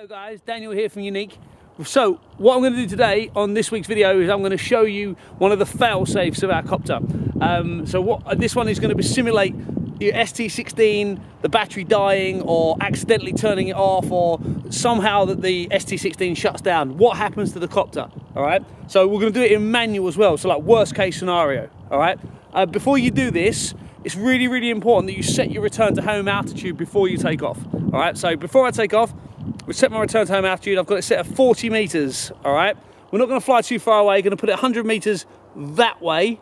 Hello guys, Daniel here from Yuneec. So what I'm going to do today on this week's video is I'm going to show you one of the fail safes of our copter. Um, so what this one is going to be simulate your ST16, the battery dying or accidentally turning it off or somehow that the ST16 shuts down. What happens to the copter, all right? So we're gonna do it in manual as well, so like worst case scenario, all right? Uh, before you do this, it's really, really important that you set your return to home altitude before you take off, all right? So before I take off, we set my return to home altitude, I've got it set at 40 meters, all right? We're not gonna fly too far away, gonna put it 100 meters that way,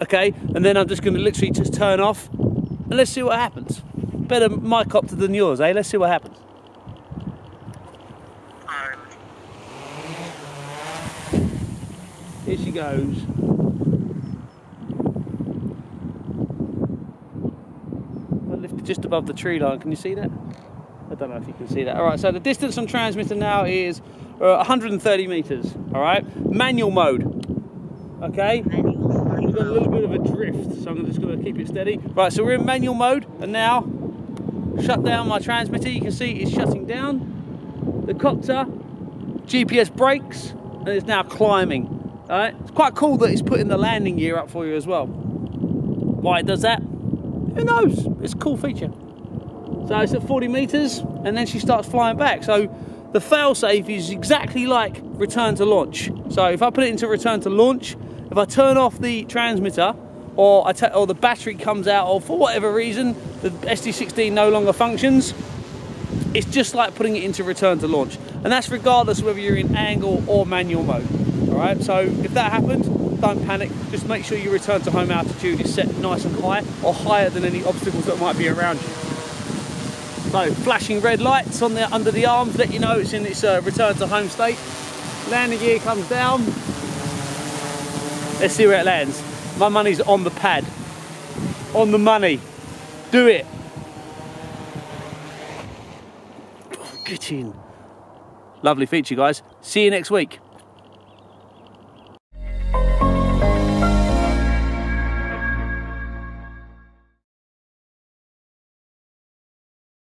okay? And then I'm just gonna literally just turn off and let's see what happens. Better my copter than yours, eh? Let's see what happens. Here she goes. I lifted just above the tree line, can you see that? I don't know if you can see that. All right, so the distance I'm now is uh, 130 meters, all right? Manual mode, okay? We've got a little bit of a drift, so I'm just going to keep it steady. Right, so we're in manual mode, and now shut down my transmitter. You can see it's shutting down. The copter, GPS brakes, and it's now climbing. All right, it's quite cool that it's putting the landing gear up for you as well. Why it does that? Who knows? It's a cool feature. So it's at 40 meters, and then she starts flying back. So the fail-safe is exactly like return to launch. So if I put it into return to launch, if I turn off the transmitter or, I or the battery comes out or for whatever reason the ST16 no longer functions, it's just like putting it into return to launch. And that's regardless whether you're in angle or manual mode. All right, so if that happens, don't panic. Just make sure your return to home altitude is set nice and high or higher than any obstacles that might be around you. So flashing red lights on the under the arms let you know it's in its uh, return to home state. Landing gear comes down, Let's see where it lands. My money's on the pad. On the money. Do it. Get in. Lovely feature, guys. See you next week.